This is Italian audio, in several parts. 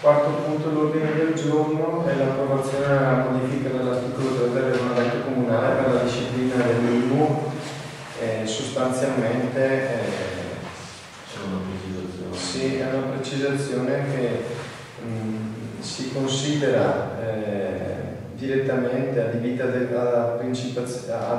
Quarto punto l'ordine del giorno è l'approvazione della modifica dell'articolo 3 del regolamento comunale per la disciplina dell'IMU. Eh, sostanzialmente eh, sì, è una precisazione che mh, si considera eh, direttamente ad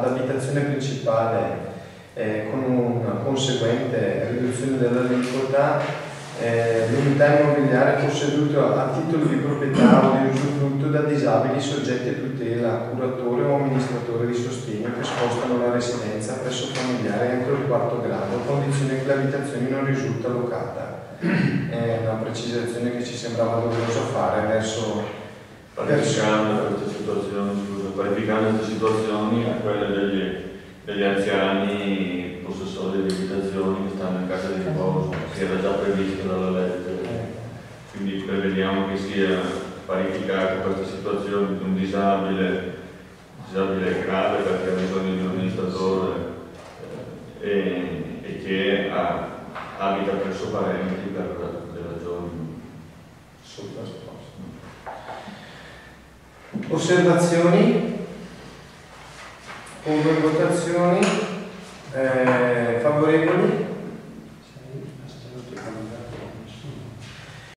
abitazione principale eh, con una conseguente riduzione dell'aliquota eh, l'unità immobiliare posseduta a titolo di proprietà o di usufrutto da disabili soggetti a tutela, curatore o amministratore di sostegno che spostano la residenza presso familiare entro il quarto grado, condizione che l'abitazione non risulta locata. È una precisazione che ci sembrava doveroso fare verso Parificando queste situazioni, situazioni a quelle degli, degli anziani previsto dalla legge. Quindi prevediamo che sia parificata questa situazione di un disabile, disabile grave perché ha bisogno di un amministratore eh, e, e che ha- abita presso parenti per delle ragioni sovrasposto. Osservazioni? Pongo in favorevoli?